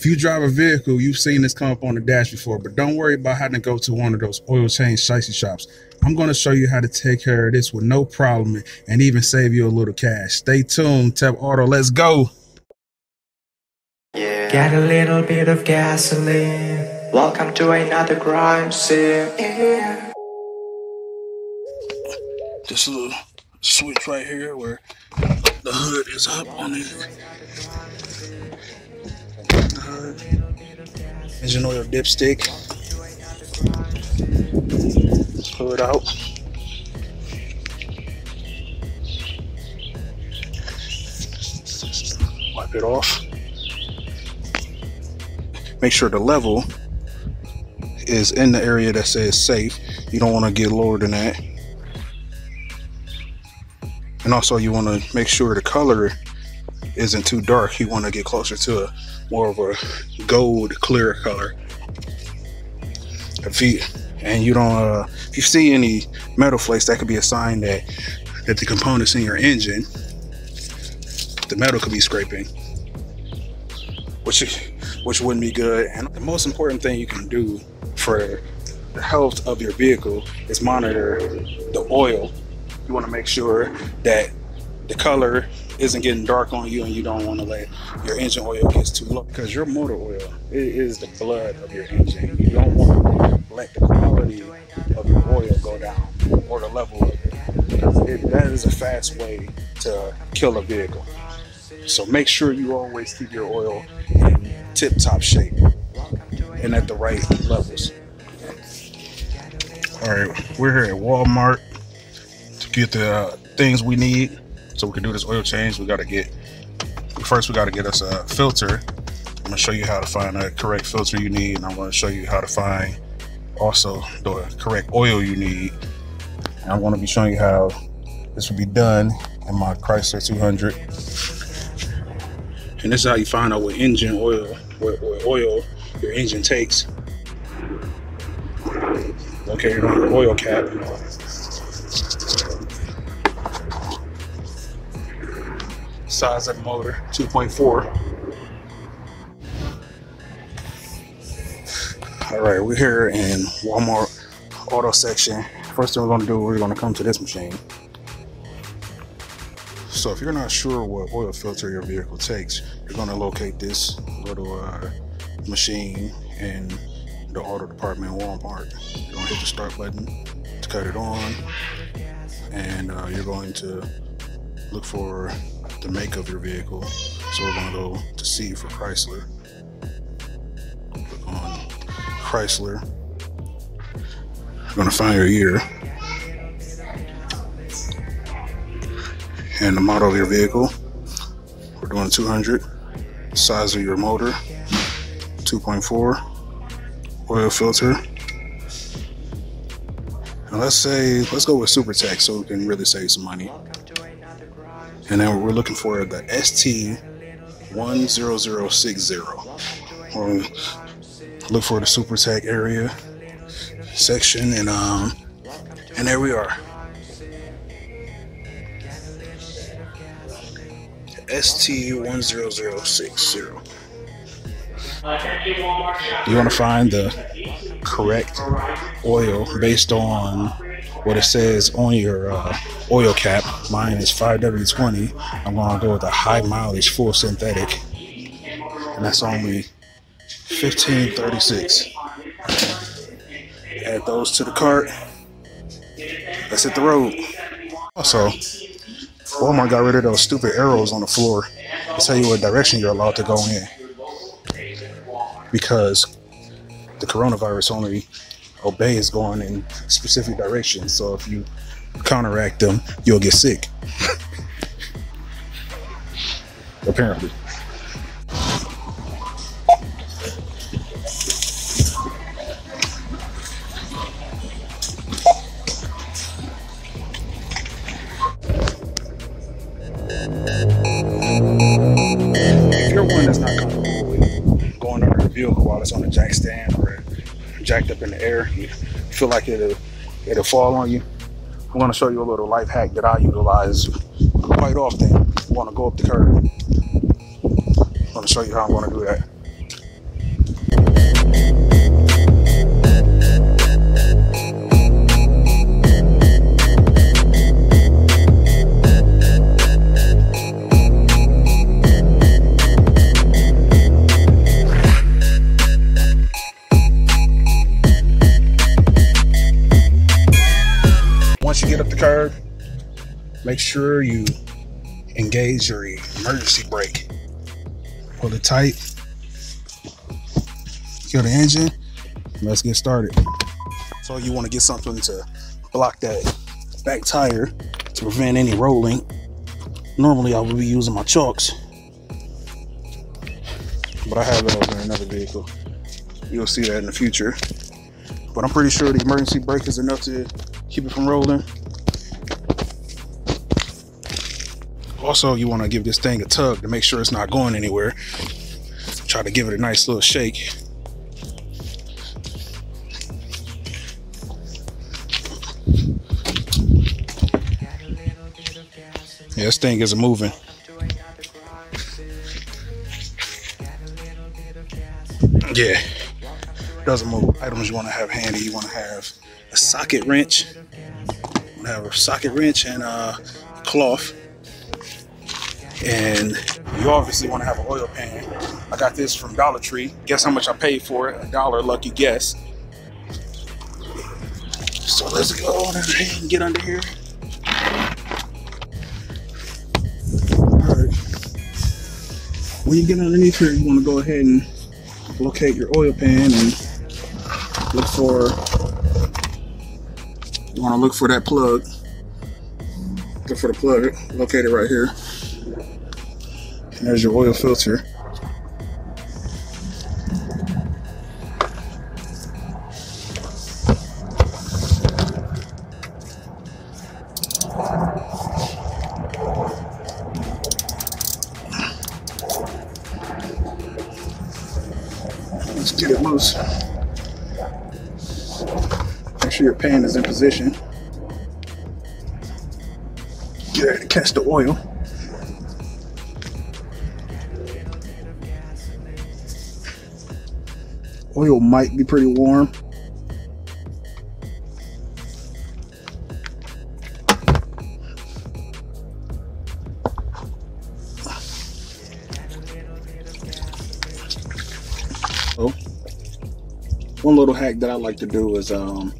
If you drive a vehicle, you've seen this come up on the dash before, but don't worry about having to go to one of those oil change shicey shops. I'm going to show you how to take care of this with no problem and even save you a little cash. Stay tuned, Tep Auto, let's go. Yeah. Get a little bit of gasoline. Welcome to another crime scene. Yeah. This little switch right here where the hood is up on it. Engine oil dipstick. Hood out. Wipe it off. Make sure the level is in the area that says safe. You don't want to get lower than that. And also you want to make sure the color isn't too dark. You want to get closer to a more of a gold clear color. If you and you don't uh, if you see any metal flakes, that could be a sign that that the components in your engine, the metal could be scraping. Which which wouldn't be good. And the most important thing you can do for the health of your vehicle is monitor the oil you want to make sure that the color isn't getting dark on you and you don't want to let your engine oil get too low. Because your motor oil is the blood of your engine. You don't want to let the quality of your oil go down or the level of it. Because it, that is a fast way to kill a vehicle. So make sure you always keep your oil in tip top shape and at the right levels. All right we're here at walmart to get the uh, things we need so we can do this oil change. We got to get, first we got to get us a filter. I'm to show you how to find a correct filter you need. And I'm to show you how to find also the correct oil you need. And I'm to be showing you how this will be done in my Chrysler 200. And this is how you find out what engine oil, what, what oil your engine takes. Okay, your oil cap. Size of motor, 2.4. All right, we're here in Walmart auto section. First thing we're gonna do, we're gonna come to this machine. So if you're not sure what oil filter your vehicle takes, you're gonna locate this little uh, machine in the auto department Walmart. You're gonna hit the start button to cut it on, and uh, you're going to look for the make of your vehicle. So we're gonna go to C for Chrysler. Click on Chrysler. We're gonna find your year. And the model of your vehicle. We're doing 200. Size of your motor, 2.4. Oil filter. And let's say, let's go with SuperTech so we can really save some money. And then we're looking for the ST10060. We'll look for the Super Tech area section and um and there we are. ST10060. You want to find the correct oil based on what it says on your uh, oil cap. Mine is 5W20. I'm going to go with a high mileage full synthetic. And that's only 1536. Add those to the cart. Let's hit the road. Also, Walmart got rid of those stupid arrows on the floor to tell you what direction you're allowed to go in. Because the coronavirus only obeys going in specific directions. So if you counteract them, you'll get sick. Apparently. If you're one that's not comfortable with going under the vehicle while it's on a jack stand or jacked up in the air, you feel like it'll it'll fall on you. I'm gonna show you a little life hack that I utilize quite often. I wanna go up the curb. I'm gonna show you how I'm gonna do that. Make sure you engage your emergency brake. Pull it tight. Kill the engine. Let's get started. So you want to get something to block that back tire to prevent any rolling. Normally I would be using my chocks, but I have it over in another vehicle. You'll see that in the future. But I'm pretty sure the emergency brake is enough to keep it from rolling. Also, you want to give this thing a tug to make sure it's not going anywhere. Try to give it a nice little shake. Yeah, this thing isn't moving. Yeah, doesn't move. Items you want to have handy. You want to have a socket wrench. Have a socket wrench and a cloth. And you obviously want to have an oil pan. I got this from Dollar Tree. Guess how much I paid for it? A dollar, lucky guess. So let's go on and get under here. Alright. When you get underneath here, you want to go ahead and locate your oil pan and look for you want to look for that plug look for the plug located right here and there's your oil filter oil might be pretty warm. Oh, one little hack that I like to do is um,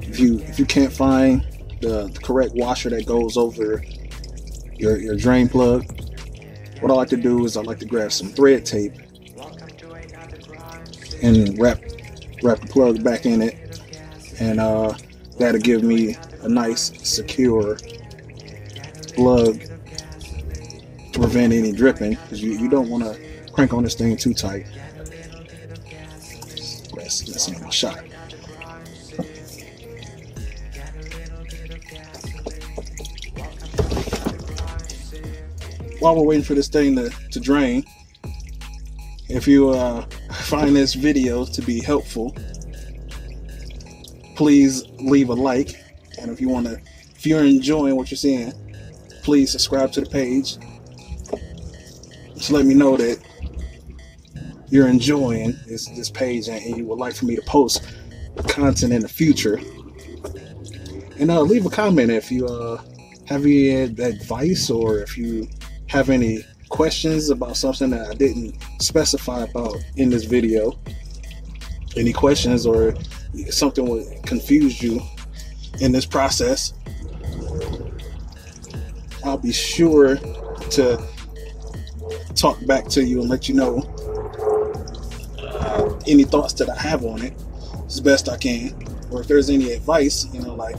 if you if you can't find the, the correct washer that goes over your your drain plug, what I like to do is I like to grab some thread tape and wrap wrap the plug back in it, and uh, that'll give me a nice secure plug to prevent any dripping because you, you don't want to crank on this thing too tight. Let's see my shot. While we're waiting for this thing to, to drain, if you uh, find this video to be helpful, please leave a like. And if you want to, if you're enjoying what you're seeing, please subscribe to the page. Just let me know that you're enjoying this this page and, you would like for me to post content in the future. And uh, leave a comment if you uh, have any advice or if you have any questions about something that I didn't specify about in this video. Any questions or something would confuse you in this process. I'll be sure to talk back to you and let you know uh, any thoughts that I have on it as best I can. Or if there's any advice, you know, like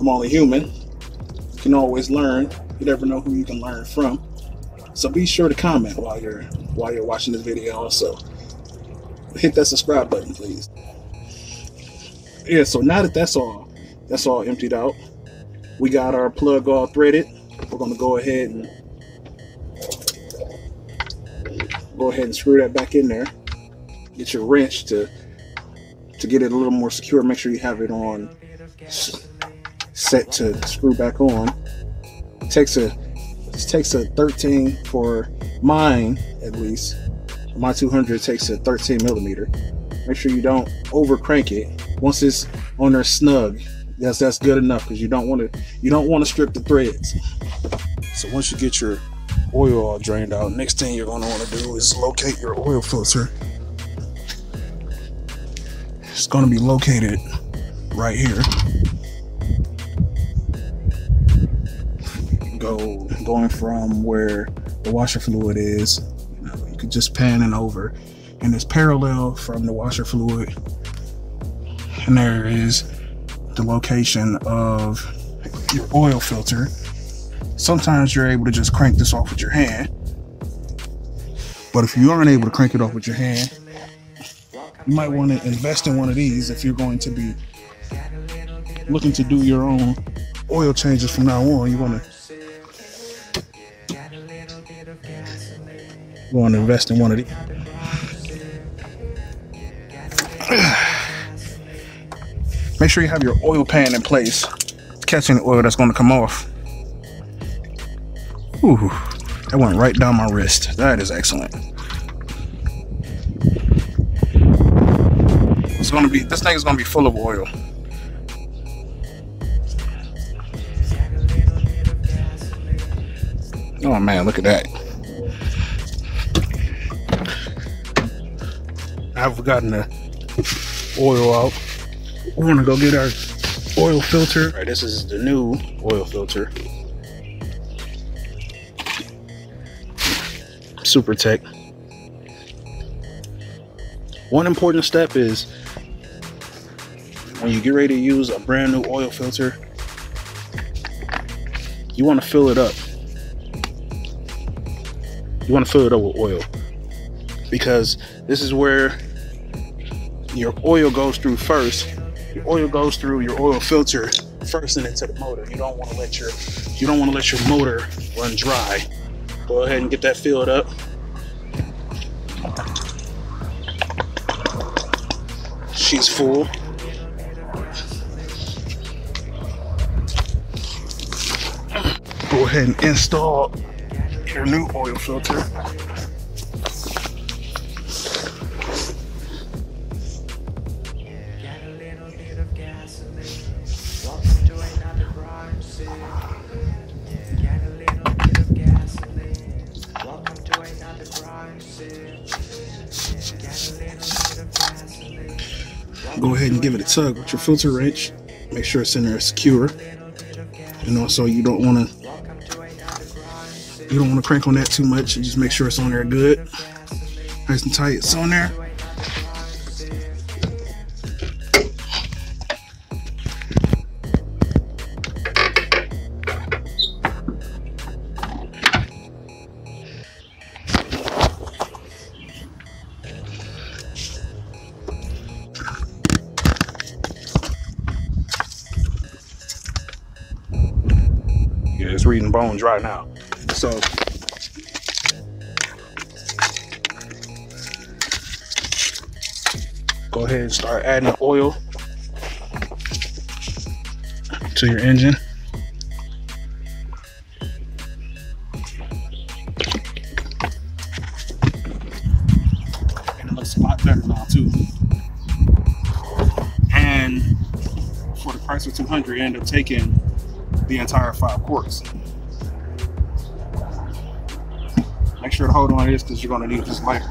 I'm only human. You can always learn. You never know who you can learn from. So be sure to comment while you're while you're watching this video also. Hit that subscribe button, please. Yeah, so now that that's all that's all emptied out, we got our plug all threaded. We're gonna go ahead and go ahead and screw that back in there. Get your wrench to to get it a little more secure. Make sure you have it on set to screw back on. It takes a it takes a 13 for mine at least. My 200 takes a 13 millimeter. Make sure you don't over crank it. Once it's on there snug, that's that's good enough because you don't want to you don't want to strip the threads. So once you get your oil all drained out, next thing you're gonna want to do is locate your oil filter. It's gonna be located right here. Go going from where the washer fluid is. You know, you could just pan it over, and it's parallel from the washer fluid. And there is the location of your oil filter. Sometimes you're able to just crank this off with your hand. But if you aren't able to crank it off with your hand, you might want to invest in one of these if you're going to be looking to do your own oil changes from now on. You want to you want to invest in one of these. Make sure you have your oil pan in place, catching the oil that's going to come off. Ooh, that went right down my wrist. That is excellent. It's gonna be this thing is gonna be full of oil. Oh man, look at that. I've forgotten the oil out. We're gonna go get our oil filter. All right, this is the new oil filter. Super Tech. One important step is when you get ready to use a brand new oil filter, you want to fill it up. You want to fill it up with oil because this is where your oil goes through first. Your oil goes through your oil filter first and into the motor. You don't want to let your you don't want to let your motor run dry. Go ahead and get that filled up. She's full. Go ahead and install your new oil filter. Give it a tug with your filter wrench. Make sure it's in there secure. And also you don't want to you don't want to crank on that too much. Just make sure it's on there good. Nice and tight. It's on there. Bones right now. So go ahead and start adding the oil to your engine. And it looks a lot better now too. And for the price of 200, you end up taking the entire five quarts. Make sure to hold on to this because you're going to need this later.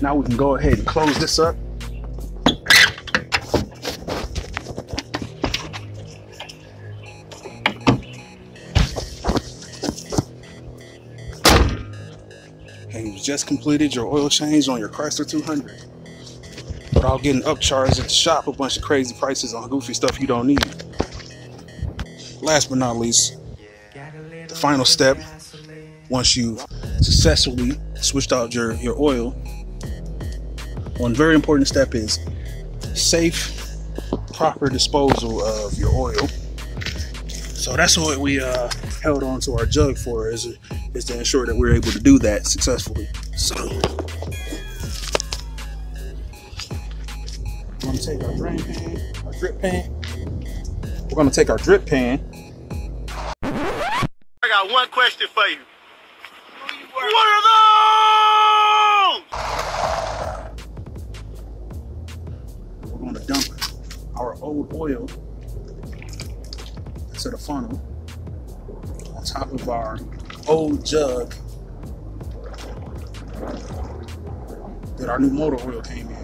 Now we can go ahead and close this up. And you just completed your oil change on your Chrysler 200 without getting upcharged at the shop a bunch of crazy prices on goofy stuff you don't need. Last but not least, the final step, once you've successfully switched out your, your oil, one very important step is safe, proper disposal of your oil. So that's what we uh, held on to our jug for, is, is to ensure that we're able to do that successfully. So we're gonna take our drain pan, our drip pan. We're gonna take our drip pan. I got one question for you. What are those? We're gonna dump our old oil into the funnel on top of our old jug that our new motor oil came in.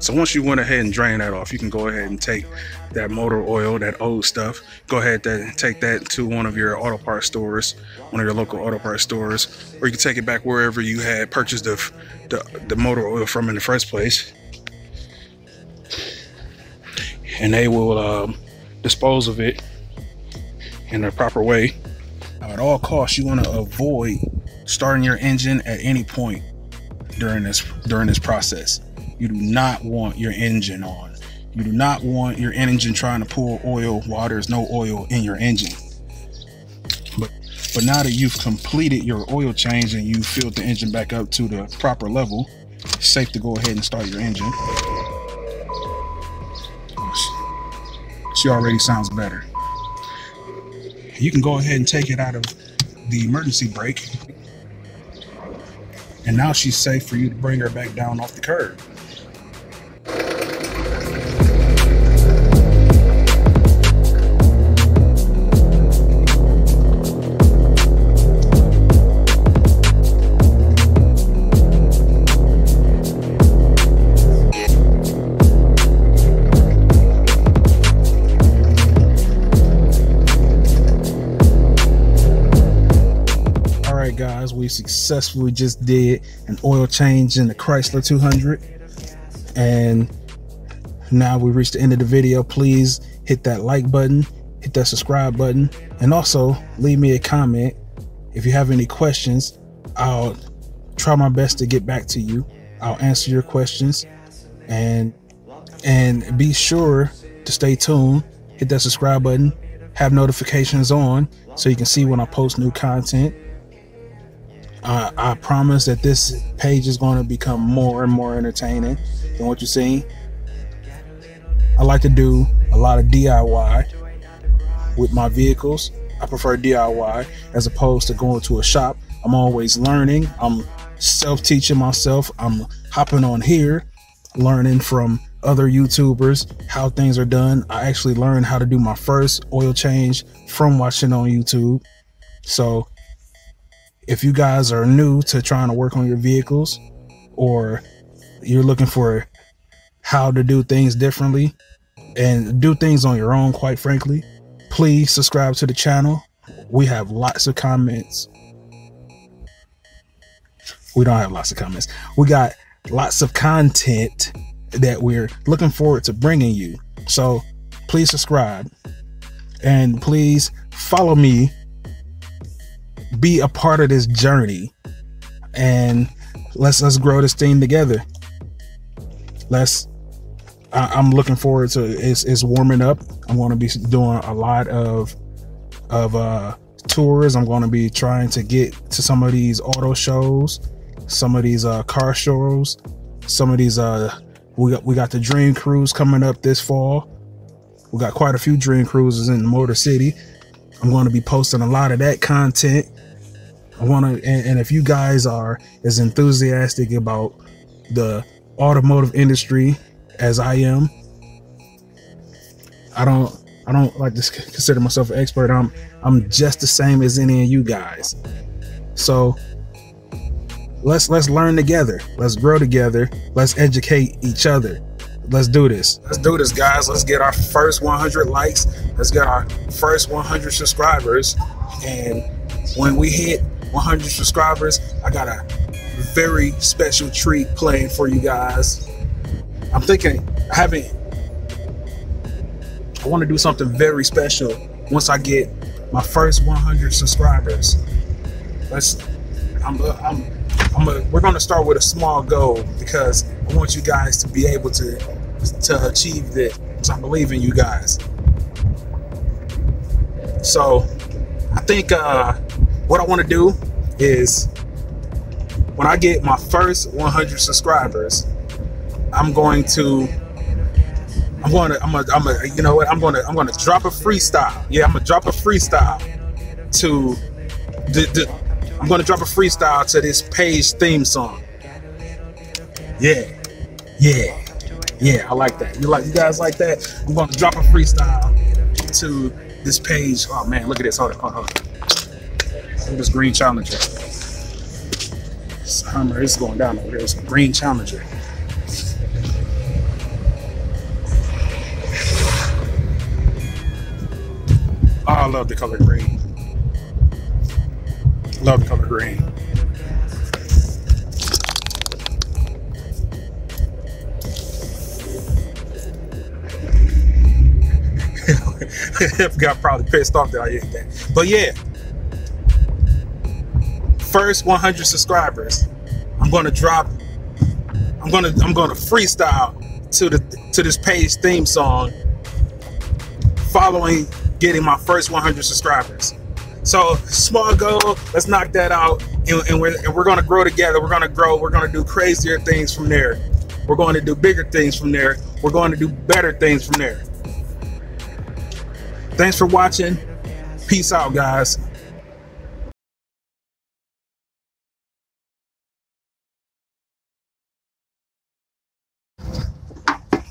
So once you went ahead and drain that off, you can go ahead and take that motor oil, that old stuff, go ahead and take that to one of your auto parts stores, one of your local auto parts stores, or you can take it back wherever you had purchased the, the, the motor oil from in the first place. And they will um, dispose of it in the proper way. Now, at all costs, you want to avoid starting your engine at any point during this during this process. You do not want your engine on. You do not want your engine trying to pull oil while there's no oil in your engine. But but now that you've completed your oil change and you filled the engine back up to the proper level, it's safe to go ahead and start your engine. She already sounds better. You can go ahead and take it out of the emergency brake. And now she's safe for you to bring her back down off the curb. Successfully just did an oil change in the Chrysler 200 and now we reached the end of the video. Please hit that like button hit that subscribe button and also leave me a comment. If you have any questions I'll try my best to get back to you. I'll answer your questions. And and be sure to stay tuned. Hit that subscribe button. Have notifications on so you can see when I post new content I, I promise that this page is going to become more and more entertaining than what you're seeing. I like to do a lot of DIY with my vehicles. I prefer DIY as opposed to going to a shop. I'm always learning. I'm self teaching myself. I'm hopping on here, learning from other YouTubers how things are done. I actually learned how to do my first oil change from watching on YouTube. So if you guys are new to trying to work on your vehicles or you're looking for how to do things differently and do things on your own, quite frankly, please subscribe to the channel. We have lots of comments. We don't have lots of comments. We got lots of content that we're looking forward to bringing you. So please subscribe and please follow me be a part of this journey. And let's let's grow this thing together. Let's I, am looking forward to it's, it's warming up. I'm going to be doing a lot of of uh tours. I'm going to be trying to get to some of these auto shows some of these uh car shows some of these uh we got we got the dream cruise coming up this fall. We got quite a few dream cruises in the motor city. I'm going to be posting a lot of that content I want to, and, and if you guys are as enthusiastic about the automotive industry as I am, I don't, I don't like to consider myself an expert. I'm, I'm just the same as any of you guys. So let's let's learn together. Let's grow together. Let's educate each other. Let's do this. Let's do this, guys. Let's get our first 100 likes. Let's get our first 100 subscribers. And when we hit 100 subscribers, I got a very special treat playing for you guys. I'm thinking, I haven't, I want to do something very special once I get my first 100 subscribers. Let's, I'm, I'm, I'm a, we're going to start with a small goal because I want you guys to be able to, to achieve that. So I believe in you guys. So I think, uh, what I want to do is when I get my first 100 subscribers, I'm going to I'm going to I'm gonna, I'm gonna you know what I'm going to I'm going to drop a freestyle. Yeah, I'm going to drop a freestyle to the, the I'm going to drop a freestyle to this page theme song. Yeah. Yeah. Yeah, I like that. You like you guys like that? I'm going to drop a freestyle to this page. Oh man, look at this. Hold on, hold on from this green challenger. This Hummer is going down over here. It's a green challenger. Oh, I love the color green. Love the color green. got probably pissed off that I did that. But yeah, first 100 subscribers, I'm gonna drop. I'm gonna I'm gonna freestyle to the to this page theme song. Following getting my first 100 subscribers. So small goal. Let's knock that out, and, and we're and we're gonna grow together. We're gonna grow. We're gonna do crazier things from there. We're going to do bigger things from there. We're going to do better things from there. Thanks for watching. Peace out, guys.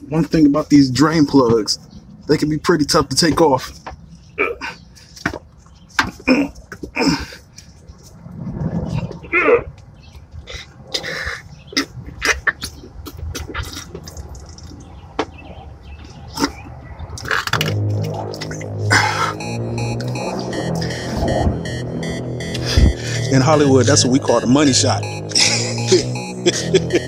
One thing about these drain plugs, they can be pretty tough to take off. In Hollywood, that's what we call the money shot.